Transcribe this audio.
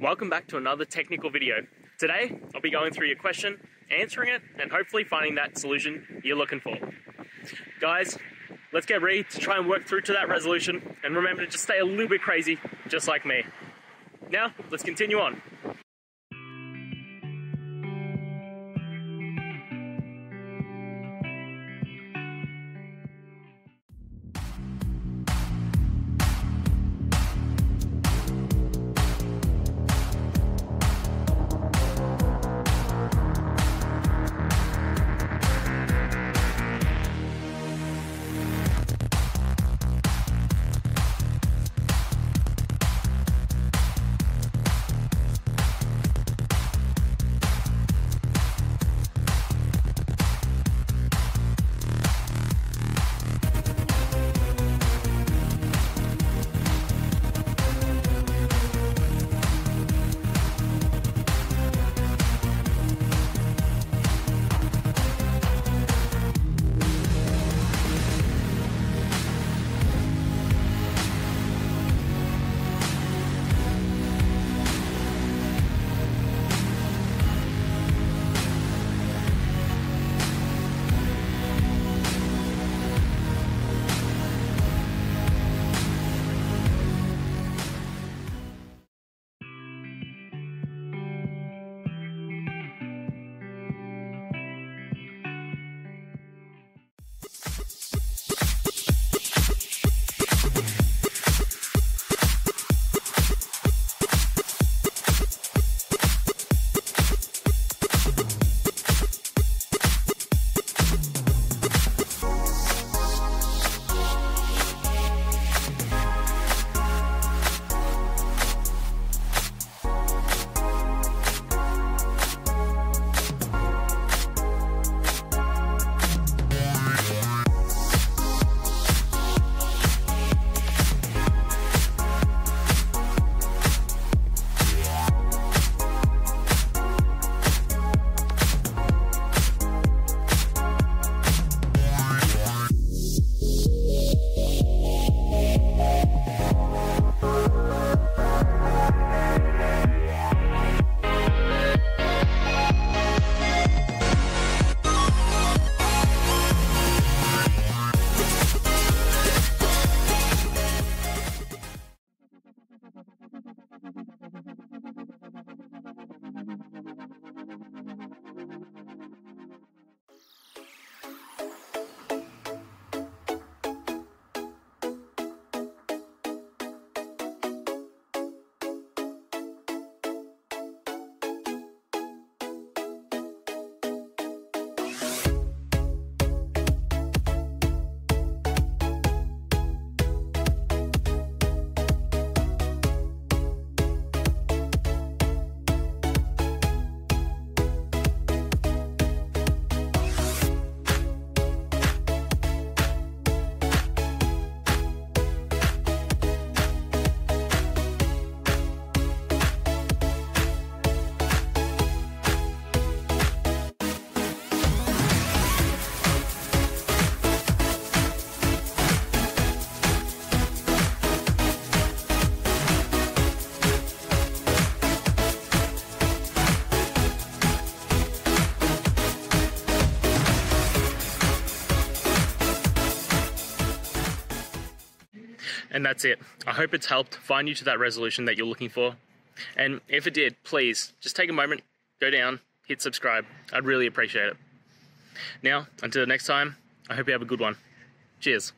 Welcome back to another technical video. Today, I'll be going through your question, answering it, and hopefully finding that solution you're looking for. Guys, let's get ready to try and work through to that resolution, and remember to just stay a little bit crazy, just like me. Now, let's continue on. And that's it. I hope it's helped find you to that resolution that you're looking for. And if it did, please just take a moment, go down, hit subscribe. I'd really appreciate it. Now, until the next time, I hope you have a good one. Cheers.